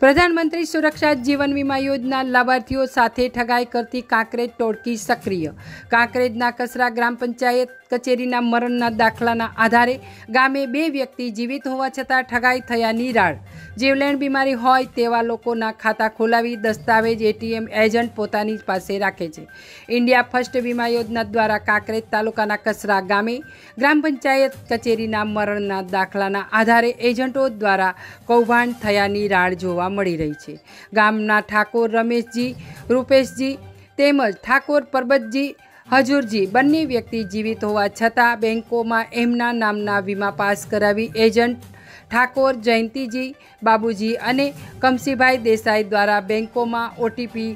પ્રધાનમંત્રી સુરક્ષા જીવન વીમા યોજના લાભાર્થીઓ સાથે ઠગાઈ કરતી કાંકરેજ ટોળકી સક્રિય. કાંકરેજના કસરા ગ્રામ પંચાયત કચેરીના મરણના દાખલાના આધારે ગામે બે વ્યક્તિ જીવિત હોવા છતાં ઠગાઈ થયા નિરાળ જીવલેણ બીમારી હોય તેવા લોકોના ખાતા ખોલાવી દસ્તાવેજ એટીએમ એજન્ટ પોતાની પાસે રાખે છે. ઇન્ડિયા ફર્સ્ટ વીમા યોજના દ્વારા કાંકરેજ તાલુકાના કસરા ગામે ગ્રામ પંચાયત કચેરીના મરણના દાખલાના આધારે એજન્ટો દ્વારા કૌભાંડ થયાની રાડ જોવા મળી રહી છે. ગામના ઠાકોર રમેશજી, રૂપેશજી તેમજ ઠાકોર પરબતજી, હજુરજી બંને વ્યક્તિ જીવિત હોવા છતાં બેંકોમાં એમના નામના વીમા પાસ કરાવી એજન્ટ ઠાકોર, જયંતિજી, બાબુજી અને કમસીભાઈ દેસાઈ દ્વારા બેંકોમાં ઓટીપી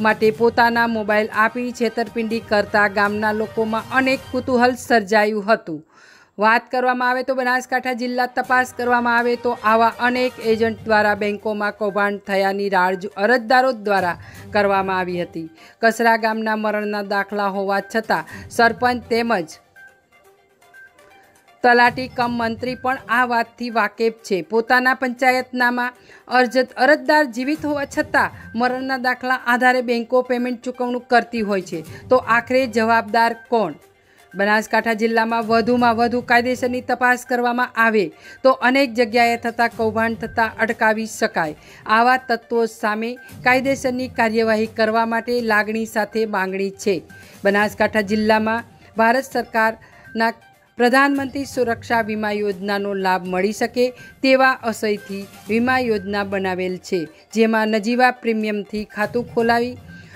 માટે પોતાના મોબાઈલ આપી છેતરપિંડી કરતા ગામના લોકોમાં અનેક કુતૂહલ સર્જાયું હતું. વાત કરવામાં આવે તો બનાસકાંઠા જિલ્લા તપાસ કરવામાં આવે તો આવા અનેક એજન્ટ દ્વારા બેંકોમાં કૌભાંડ થયાની રાડ અરજદારો દ્વારા કરવામાં આવી હતી. કસરા ગામના મરણના દાખલા હોવા છતાં સરપંચ તેમજ તલાટી કમ મંત્રી પણ આ વાતથી વાકેફ છે. પોતાના પંચાયતનામાં અરજ અરજદાર જીવિત હોવા છતાં મરણના દાખલા આધારે બેન્કો પેમેન્ટ ચૂકવણું કરતી હોય છે. તો આખરે જવાબદાર કોણ? બનાસકાંઠા જિલ્લામાં વધુમાં વધુ કાયદેસરની તપાસ કરવામાં આવે તો અનેક જગ્યાએ થતા કૌભાંડ થતાં અટકાવી શકાય. આવા તત્વો સામે કાયદેસરની કાર્યવાહી કરવા માટે લાગણી સાથે માંગણી છે. બનાસકાંઠા જિલ્લામાં ભારત સરકારના પ્રધાનમંત્રી સુરક્ષા વીમા યોજનાનો લાભ મળી શકે તેવા અસયથી વીમા યોજના બનાવેલ છે, જેમાં નજીવા પ્રીમિયમથી ખાતું ખોલાવી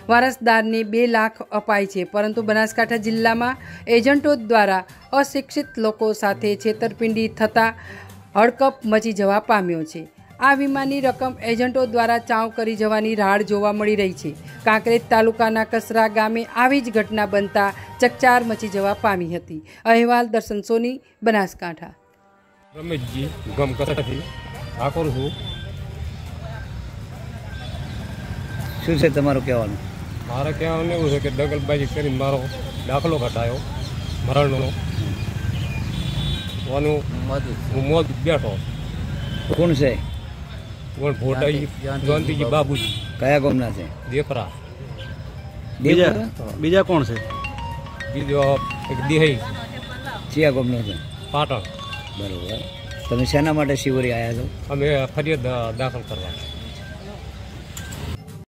વારસદારને બે લાખ અપાય છે. પરંતુ બનાસકાંઠા જિલ્લામાં એજન્ટો દ્વારા અશિક્ષિત લોકો સાથે છેતરપિંડી થતાં હડકપ મચી જવા પામ્યો છે. આ વીમાની રકમ એજન્ટો દ્વારા ચાવ કરી જવાની રાડ જોવા મળી રહી છે. કાંકરેજ તાલુકાના કસરા ગામે આવી જ ઘટના બનતા ચકચાર મચી જવા પામી હતી. અહેવાલ દર્શન સોની બનાસકાંઠા. રમેશજી ગમ કસાથી ઠાકોર છું? શું છે તમારું કહેવાનું? મારે કહેવાનું એવું છે કે દગલબાજી કરીને મારો દાખલો કટાયો મરણનો. હું મોત બેઠો. કોણ છે? કોણ ભોટાઈ જયંતિજી બાબુજી કયા ગામના છે? દેપરા. બીજા બીજા કોણ છે? બીજો એક દેહઈ. ચિયા ગામનો છે? પાટણ. બરોબર. તમે શેના માટે શિવરી આવ્યા છો? અમે ફરિયાદ દાખલ કરવા.